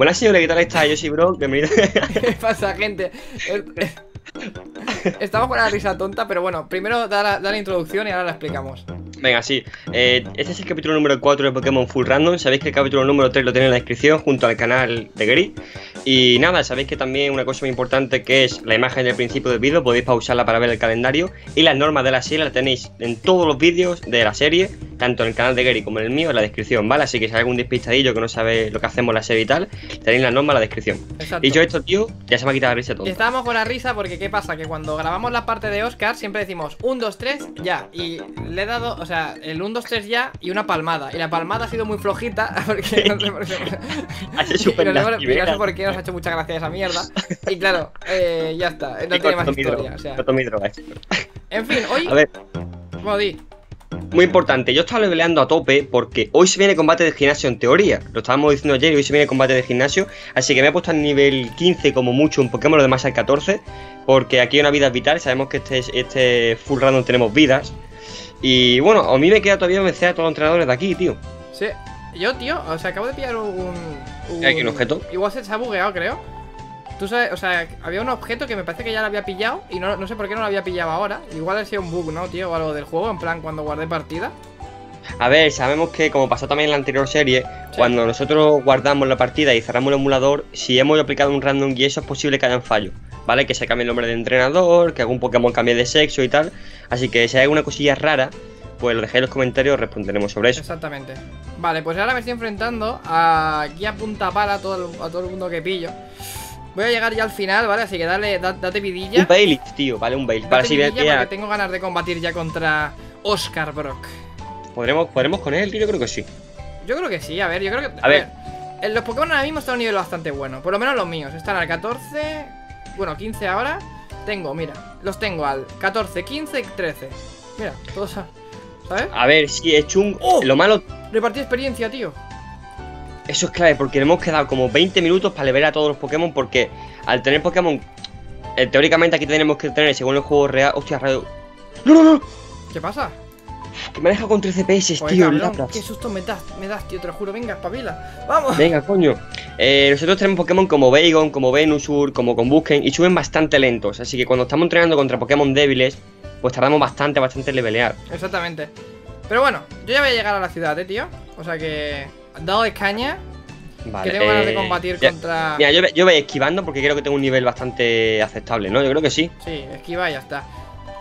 Buenas señores, ¿qué tal está? Yo soy Bro, bienvenido. ¿Qué pasa, gente? Estamos con la risa tonta, pero bueno, primero da la, da la introducción y ahora la explicamos. Venga, sí. Eh, este es el capítulo número 4 de Pokémon Full Random. Sabéis que el capítulo número 3 lo tenéis en la descripción junto al canal de Gary. Y nada, sabéis que también una cosa muy importante que es la imagen del principio del vídeo, podéis pausarla para ver el calendario. Y las normas de la serie las tenéis en todos los vídeos de la serie, tanto en el canal de Gary como en el mío, en la descripción, ¿vale? Así que si hay algún despistadillo que no sabe lo que hacemos en la serie y tal, tenéis las normas en la descripción. Exacto. Y yo esto, tío, ya se me ha quitado la risa todo. Estábamos con la risa porque ¿qué pasa? Que cuando grabamos la parte de Oscar siempre decimos 1, 2, 3, ya. Y le he dado, o sea, el 1, 2, 3 ya y una palmada. Y la palmada ha sido muy flojita porque no sé por qué. Ha sido súper no, no sé por qué nos ha hecho mucha gracia esa mierda. Y claro, eh, ya está, no Chicos, tiene más historia. O sea, en fin, hoy. A ver, Bueno, di. Muy importante, yo estaba leveleando a tope porque hoy se viene combate de gimnasio en teoría. Lo estábamos diciendo ayer y hoy se viene combate de gimnasio. Así que me he puesto al nivel 15 como mucho un Pokémon, lo demás al 14. Porque aquí hay una vida vital, sabemos que este, este full random tenemos vidas. Y bueno, a mí me queda todavía vencer a todos los entrenadores de aquí, tío. Sí. Yo, tío, o sea, acabo de pillar un. un ¿Hay aquí un objeto? Igual se ha bugueado, creo. Tú sabes, o sea, había un objeto que me parece que ya lo había pillado y no, no sé por qué no lo había pillado ahora. Igual ha sido un bug, ¿no, tío? O algo del juego, en plan cuando guardé partida. A ver, sabemos que como pasó también en la anterior serie, cuando nosotros guardamos la partida y cerramos el emulador, si hemos aplicado un random y eso es posible que hayan fallo, ¿vale? Que se cambie el nombre de entrenador, que algún Pokémon cambie de sexo y tal. Así que si hay alguna cosilla rara, pues lo dejéis en los comentarios, responderemos sobre eso. Exactamente. Vale, pues ahora me estoy enfrentando a, aquí a punta pala a todo, el, a todo el mundo que pillo. Voy a llegar ya al final, ¿vale? Así que dale, da- date vidilla. Un Bailey, tío, vale, un Bailey. Vale, si bien, porque tengo ganas de combatir ya contra Oscar Brock. ¿podremos, ¿podremos con él? Yo creo que sí. Yo creo que sí, a ver, yo creo que. A ver. en los Pokémon ahora mismo están a un nivel bastante bueno. Por lo menos los míos. Están al 14. Bueno, 15 ahora. Tengo, mira. Los tengo al 14, 15 y 13. Mira, todos. ¿Sabes? A ver, si es chungo. ¡Oh! Lo malo, Repartir experiencia, tío. Eso es clave, porque le hemos quedado como 20 minutos para levelar a todos los Pokémon, porque al tener Pokémon, eh, teóricamente aquí tenemos que tener, según el juego real. Hostia, radio. ¡No, no, no! ¿Qué pasa? Que me deja con 13 PS, tío, cabrón, qué susto me das, me das, tío, te lo juro. Venga, espabila. ¡Vamos! Venga, coño. Eh, nosotros tenemos Pokémon como Bagon, como Venusaur, como Combusken y suben bastante lentos. Así que cuando estamos entrenando contra Pokémon débiles, pues tardamos bastante, bastante en levelear. Exactamente. Pero bueno, yo ya voy a llegar a la ciudad, eh, tío. O sea que. Dale caña. Vale. que tengo ganas de eh, combatir ya- contra. Mira, yo, voy esquivando porque creo que tengo un nivel bastante aceptable, ¿no? Yo creo que sí. Sí, esquiva y ya está.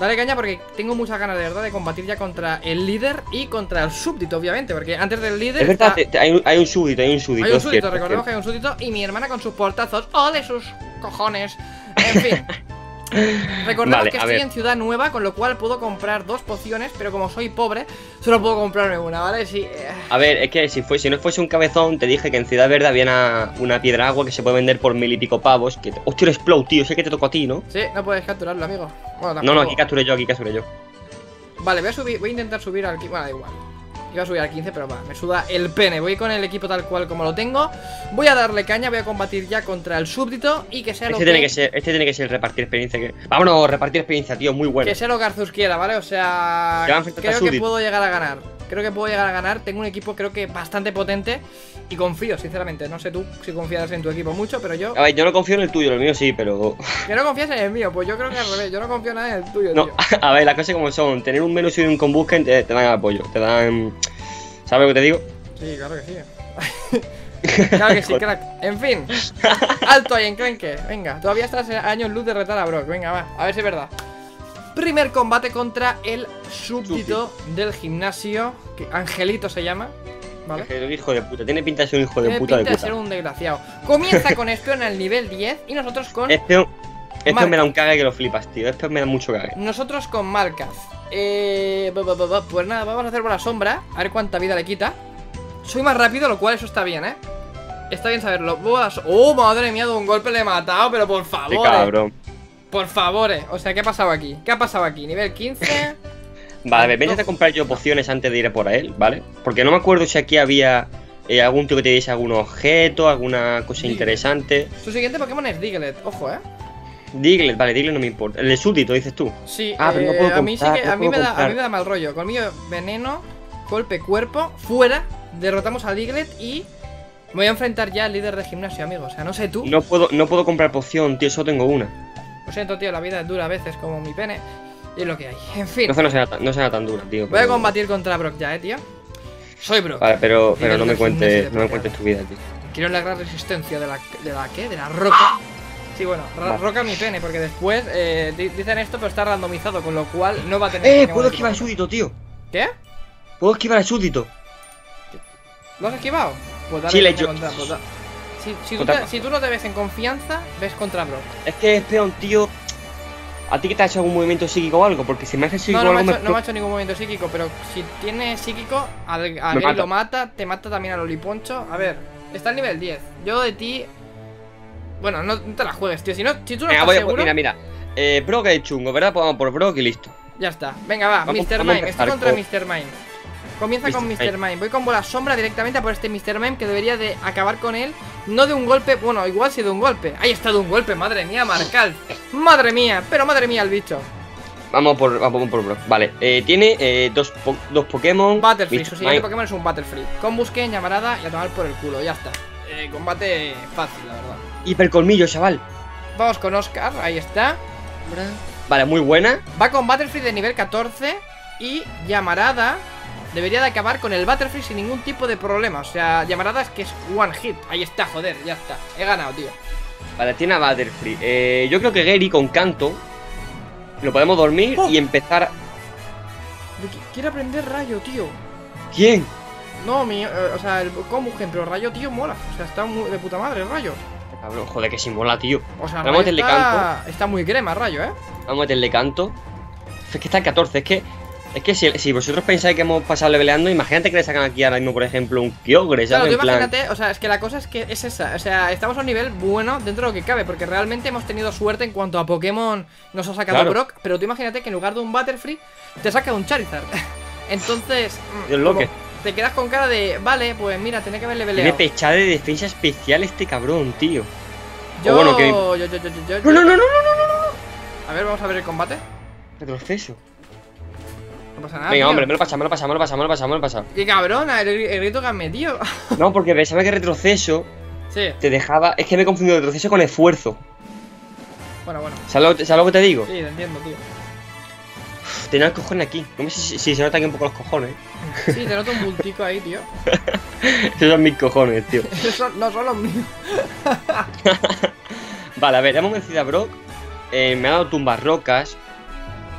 Dale caña porque tengo muchas ganas de verdad de combatir ya contra el líder y contra el súbdito, obviamente. Porque antes del líder. Es verdad, está- te- te- hay, un, hay un súbdito, hay un súbdito. Hay un súbdito, recordemos que hay un súbdito y mi hermana con sus portazos. ¡Oh, de sus cojones! En fin. Recordemos Vale, que estoy ver. en ciudad nueva, con lo cual puedo comprar dos pociones, pero como soy pobre, solo puedo comprarme una, ¿vale? Sí. eh, A ver, es que si, fue, si no fuese un cabezón, te dije que en Ciudad Verde había una, una piedra agua que se puede vender por mil y pico pavos. Que, hostia, Explode, tío, sé que te tocó a ti, ¿no? Sí, no puedes capturarlo, amigo. Bueno, No, no, aquí capturé yo, aquí capturé yo. Vale, voy a subir, voy a intentar subir al 15. Bueno, da igual. Iba a subir al 15, pero va, me suda el pene. Voy con el equipo tal cual como lo tengo. Voy a darle caña, voy a combatir ya contra el súbdito y que sea lo Este tiene que ser, este tiene que ser el repartir experiencia que. Vámonos, repartir experiencia, tío, muy bueno. Que sea lo que Arzus quiera, ¿vale? O sea, creo que puedo llegar a ganar. Creo que puedo llegar a ganar. Tengo un equipo, creo que bastante potente. Y confío, sinceramente. No sé tú si confías en tu equipo mucho, pero yo. A ver, yo no confío en el tuyo, el mío sí, pero. Que no confías en el mío, pues yo creo que al revés. Yo no confío nada en el tuyo, No, tío. a ver, las cosas como son. Tener un menú y un combusken te, te dan apoyo, te dan. ¿Sabes lo que te digo? Sí, claro que sí. claro que sí, crack. En fin. Alto ahí, enclenque. Venga, todavía estás años luz de retar a Brock. Venga, va. A ver si es verdad. Primer combate contra el súbdito del gimnasio. Que Angelito se llama. ¿Vale? Es el hijo de puta, tiene pinta de ser un hijo de Tiene puta de pinta de puta. ser un desgraciado. Comienza con Espeon en el nivel 10 y nosotros con. Este Marca. me da un cague que lo flipas, tío. Este me da mucho cague. Nosotros con Malkaz. Eh, pues nada, vamos a hacer bola sombra. A ver cuánta vida le quita. Soy más rápido, lo cual eso está bien, ¿eh? Está bien saberlo. Oh, madre mía, de un golpe le he matado, pero por Qué favor. eh. Por favor. eh. O sea, ¿qué ha pasado aquí? ¿Qué ha pasado aquí? Nivel 15. Vale, voy a comprar yo pociones antes de ir por a él, ¿vale? Porque no me acuerdo si aquí había eh, algún tío que te diese algún objeto, alguna cosa interesante. Su siguiente Pokémon es Diglett. Ojo, ¿eh? Diglett, vale, Diglett no me importa. El de súbdito, dices tú. Sí, Ah, pero no eh, a mí sí que no a mí, me da, a mí me da mal rollo. Colmillo, veneno, golpe, cuerpo, fuera. Derrotamos a Diglett y Me voy a enfrentar ya al líder de gimnasio, amigo. O sea, no sé tú. No puedo, no puedo comprar poción, tío, solo tengo una. Lo siento, tío, la vida es dura a veces, como mi pene. Y es lo que hay. En fin. No, no será tan, no será tan dura, tío. Voy a combatir contra Brock ya, eh, tío. Soy Brock. Vale, pero, pero no me cuentes, no me cuentes tu vida, tío. Quiero la gran resistencia de la. ¿De la qué? De la roca. Sí, bueno, Vale. roca mi pene, porque después eh, di- dicen esto, pero está randomizado, con lo cual no va a tener. ¡Eh! Puedo esquivar el súbdito, tío. ¿Qué? Puedo esquivar el súbdito. ¿Lo has esquivado? Pues dale Sí, le he caña hecho- contra- pues da- Si, si, tú te- si tú no te ves en confianza, ves contra Brock. Es que es peón, tío. ¿A ti que te ha hecho algún movimiento psíquico o algo? Porque si me hace psíquico No, no o me, ha algo hecho, no me ha hecho ningún movimiento psíquico, pero si tiene psíquico, al, a Me Gary lo mata, te mata también al Oliponcho. A ver, está al nivel 10. Yo de ti. Bueno, no, te la juegues, tío. Si, no, si tú no Venga, estás seguro, mira, mira. Eh, Brock es chungo, ¿verdad? Pues vamos por Brock y listo. ya está. Venga, va, Vamos- Mr. Mime. Estoy contra con- Mr. Mime. Comienza con Mr. Mr. Mime. Voy con bola sombra directamente a por este Mr. Mime que debería de acabar con él. No de un golpe, bueno, igual sí de un golpe. Ahí está de un golpe, madre mía, Marcal. Madre mía, pero madre mía el bicho. Vamos por, vamos por Brock. Vale, eh, tiene eh, dos, po- dos Pokémon. Butterfree, Mr. su siguiente. Pokémon es un Butterfree. Con busque, llamarada y a tomar por el culo, ya está. Eh, combate fácil, la verdad. Hipercolmillo, chaval. Vamos con Oscar, ahí está. Vale, muy buena. Va con Butterfree de nivel 14 y llamarada debería de acabar con el Butterfree sin ningún tipo de problema. O sea, llamarada es que es one hit. Ahí está, joder, ya está. He ganado, tío. Vale, tiene a Butterfree. Eh, yo creo que Gary con canto lo podemos dormir Oh. y empezar. Qu- Quiere aprender rayo, tío. ¿Quién? No, mi, eh, o sea, el Komugen, pero rayo, tío, mola. O sea, está muy de puta madre el rayo. Cabrón, joder, que mola, tío. O sea, Vamos a meterle está, está muy crema, rayo, ¿eh? Vamos a meterle canto. Es que está en 14, es que. Es que si, si vosotros pensáis que hemos pasado leveleando, imagínate que le sacan aquí ahora mismo, por ejemplo, un Kyogre, Claro, tú en plan. imagínate, o sea, es que la cosa es que es esa, o sea, estamos a un nivel bueno dentro de lo que cabe, porque realmente hemos tenido suerte en cuanto a Pokémon nos ha sacado Claro. Brock, pero tú imagínate que en lugar de un Butterfree te saca un Charizard. Entonces, mm, Dios lo que. te quedas con cara de, vale, pues mira, tenía que haberle Tiene pechada de defensa especial este cabrón, tío. Yo, bueno, que- yo, yo, yo, yo, yo- No, no, no, no, no, no, A ver, vamos a ver el combate. Retroceso. No pasa nada. Venga, tío. hombre, me lo pasa, me lo pasa, me lo pasa, me lo pasa, me lo pasa. Qué cabrona, el, el grito que has metido. No, porque pensaba que retroceso sí, te dejaba. Es que me he confundido retroceso con esfuerzo. bueno, bueno. ¿Sabes lo, ¿sabes lo que te digo? Sí, te entiendo, tío. Uf, Tenía el cojón aquí. No sé si, si se nota aquí un poco los cojones. Sí, te noto un bultico ahí, tío. Esos son mis cojones, tío. Esos no son los míos. Vale, a ver, hemos vencido a Brock. Eh, me ha dado tumbas rocas.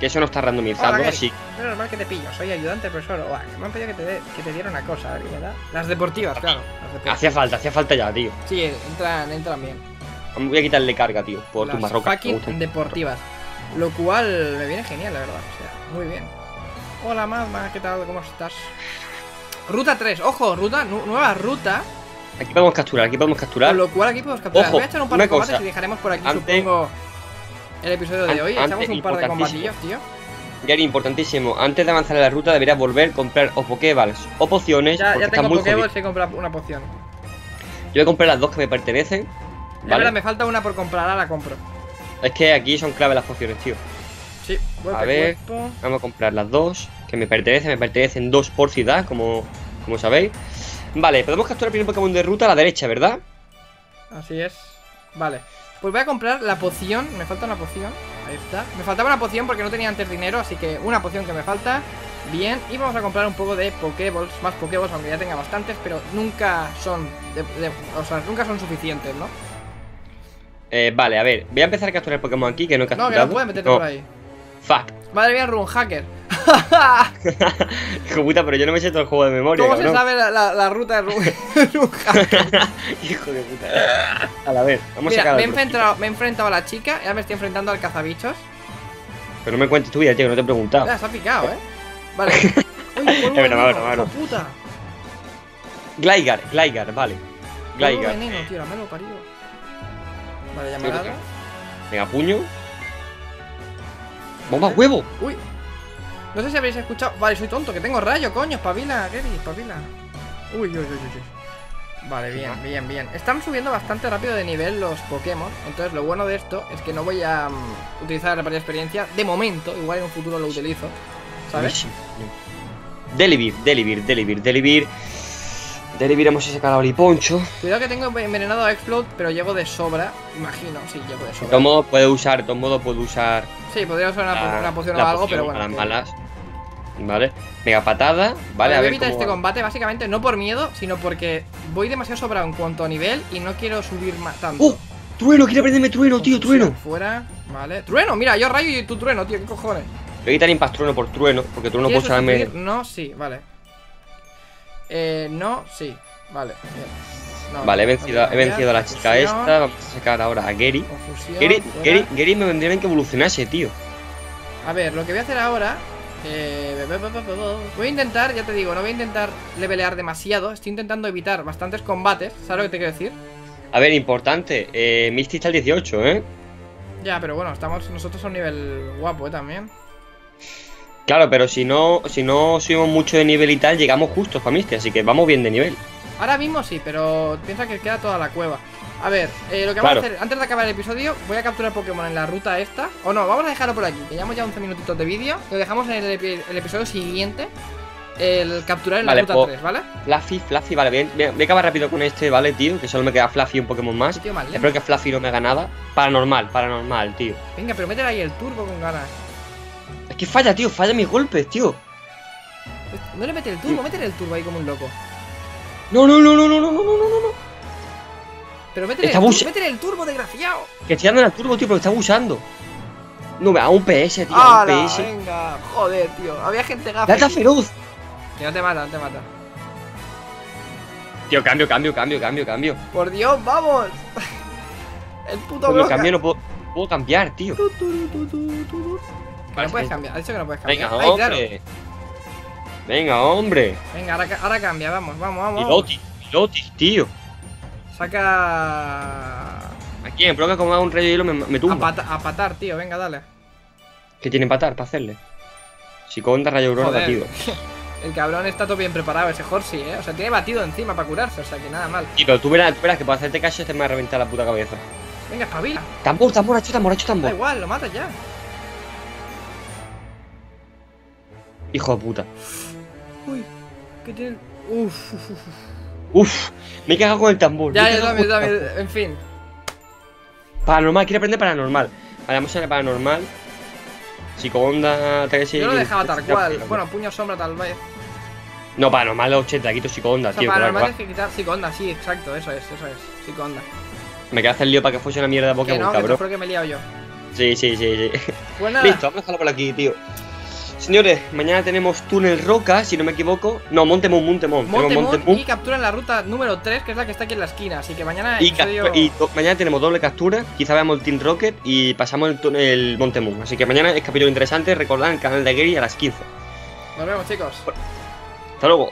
Que eso no está randomizado, Hola, así. No es normal que te pillo, soy ayudante profesor. Uah, que me han pedido que te, que te diera una cosa, a ver qué me da. Las deportivas, claro. Las deportivas. Hacía falta, hacía falta ya, tío. Sí, entran, entran bien. Voy a quitarle carga, tío, por Las tumbas rocas. me fucking gustan. deportivas. Lo cual me viene genial, la verdad. O sea, muy bien. Hola, Magma, ¿qué tal? ¿Cómo estás? Ruta 3, ojo, ruta, nu- nueva ruta. Aquí podemos capturar, aquí podemos capturar. Con lo cual aquí podemos capturar. Ojo, Voy a echar un par de combates y dejaremos por aquí, Antes- supongo, el episodio de hoy. Echamos un par de combatillos, tío. Gary, importantísimo. Antes de avanzar en la ruta, deberías volver a comprar o Pokéballs o pociones. Ya, tengo jodidos. y he comprado una poción. Yo voy a comprar las dos que me pertenecen. ¿Vale? verdad, me falta una por comprar, ahora la compro. Es que aquí son clave las pociones, tío. Sí, A ver. cuerpo. Vamos a comprar las dos que me pertenecen. Me pertenecen dos por ciudad, como, como sabéis. Vale, podemos capturar el primer Pokémon de ruta a la derecha, ¿verdad? Así es. Vale. Pues voy a comprar la poción. Me falta una poción. Ahí está. Me faltaba una poción porque no tenía antes dinero. Así que una poción que me falta. Bien. Y vamos a comprar un poco de Pokéballs. Más Pokéballs, aunque ya tenga bastantes. Pero nunca son. de- de- o sea, nunca son suficientes, ¿no? Eh, vale, a ver. Voy a empezar a capturar el Pokémon aquí que no he No, capturado. que no puedes meterte No, por ahí. Fuck. Madre mía, Run Hacker. Hijo puta, pero yo no me sé todo el juego de memoria. ¿Cómo se sabe la, la- la ruta de Hacker? Hijo de puta. A la ver, vamos a Mira, sacar me he, enfrentado, me he enfrentado a la chica. Ya me estoy enfrentando al cazabichos. Pero no me cuentes tu vida, tío, que no te he preguntado. Ya, se ha picado, ¿eh? Vale. Uy, Es verdad, veneno, puta. Gligar, Gligar, vale. Gligar. veneno, tío, la lo parido. Vale, ya me ha dado. Venga, puño. ¡Bomba huevo! Uy. No sé si habréis escuchado. Vale, soy tonto, que tengo rayo, coño. Espabila, Gary, espabila. Uy, uy, uy, uy. Vale, bien, bien, bien. Están subiendo bastante rápido de nivel los Pokémon. Entonces, lo bueno de esto es que no voy a mm, utilizar la repartir experiencia de momento. Igual en un futuro lo utilizo. ¿Sabes? Buenísimo. Delibir, Delibir, Delibir, Delibir. De ahí iremos a Oliponcho. Cuidado que tengo envenenado a Explode, pero llego de sobra. Imagino, sí, llego de De sobra. todos modos, puede usar, de todos modos, puede usar Sí, podría usar una, la- una poción o la algo, poción pero bueno. a las que- malas. Vale. Mega patada. Vale, a voy ver evitar cómo este va. combate básicamente no por miedo, sino porque voy demasiado sobrado en cuanto a nivel y no quiero subir más tanto. ¡Oh! ¡Trueno! ¡Quiere aprenderme trueno, tío! ¡Trueno! Fuera, vale. Trueno, mira, yo rayo y tú trueno, tío, ¿qué cojones? Voy a quitar Impact Trueno por trueno, porque trueno puede ¿Quieres usarme. No, sí, vale. Eh, no, sí, vale. bien. No, Vale, he vencido, he vencido a la confusión, chica esta. Vamos a sacar ahora a Gary. Confusión, Gary. Gary, Gary me vendría bien que evolucionase, tío. A ver, lo que voy a hacer ahora. Eh, voy a intentar, ya te digo, no voy a intentar levelear demasiado. Estoy intentando evitar bastantes combates. ¿Sabes lo que te quiero decir? A ver, importante. Eh, Misty está al 18, ¿eh? Ya, pero bueno, estamos nosotros a un nivel guapo, ¿eh? También. Claro, pero si no, si no subimos mucho de nivel y tal, llegamos justos para Misty, así que vamos bien de nivel. Ahora mismo sí, pero piensa que queda toda la cueva. A ver, eh, lo que vamos Claro. a hacer, antes de acabar el episodio, voy a capturar Pokémon en la ruta esta. O no, vamos a dejarlo por aquí, que llevamos ya 11 minutitos de vídeo. Lo dejamos en el, epi- el episodio siguiente. El capturar en Vale, la ruta pues- 3, ¿vale? Fluffy, Fluffy, vale, bien. Voy a- voy a acabar rápido con este, ¿vale, tío? Que solo me queda Fluffy y un Pokémon más. Tío. Espero que Fluffy no me haga nada. Paranormal, paranormal, tío. Venga, pero métele ahí el turbo con ganas. Es que falla, tío, falla mis golpes, tío. No le mete el turbo, métele el turbo ahí como un loco. No, no, no, no, no, no, no, no, no. Pero métele, Está el, bus- métele el turbo, desgraciado. Que estoy dando al turbo, tío, pero está abusando. No, a un PS, tío, a un ¡Hala! PS. Venga, joder, tío. Había gente gafa. ¡Data feroz! Que no te mata, no te mata. Tío, cambio, cambio, cambio, cambio, cambio. Por Dios, vamos. El puto Cuando cambio no puedo, puedo cambiar, tío. Tu, no puedes cambiar, ha dicho que no puedes cambiar. Venga, Ay, claro. hombre. Venga, hombre. Venga, ahora cambia, vamos, vamos, vamos. Pilotis, pilotis, tío. Saca. Aquí en provoca como haga un rayo de hielo me, me A, tumba. pata- a patar, tío, venga, dale. ¿Qué tiene patar para hacerle? Si conda rayo aurora Joder. batido. El cabrón está todo bien preparado, ese Horsey, eh. O sea, tiene batido encima para curarse, o sea, que nada mal. Sí, pero tú verás, tú verás que para hacerte caso este me va a reventar la puta cabeza. Venga, espabila. Tambor, tambor, ha hecho tambor, ha hecho Da tambor. igual, lo matas ya. Hijo de puta. Uy, ¿qué tiene? Uf, uf, uf. Uf, me he cagado con el tambor. Ya, ya, dame, el dame. En fin. Paranormal, quiere aprender paranormal. Vale, vamos a ver paranormal. Psico-onda, ataque Yo lo dejaba tal cual. Bueno, puño sombra tal vez. No, paranormal los 80, quito psico-onda, O sea, tío. para que va, normal que tienes que quitar psiconda, sí, exacto, eso es, eso es. Psiconda. va. Me queda hacer lío para que fuese una mierda de Que no, que te cabrón. juro que me he liado yo. Sí, sí, sí, sí. Pues nada. Listo, vamos a dejarlo por aquí, tío. Señores, mañana tenemos túnel roca, si no me equivoco. No. Tenemos Montemon Montemon. y captura en la ruta número 3, que es la que está aquí en la esquina. Así que mañana Y, episodio... y mañana tenemos doble captura, quizá veamos el Team Rocket y pasamos el, túnel- el. Así que mañana es capítulo interesante, recordad el canal de Gary a las 15. Nos vemos, chicos. Hasta luego.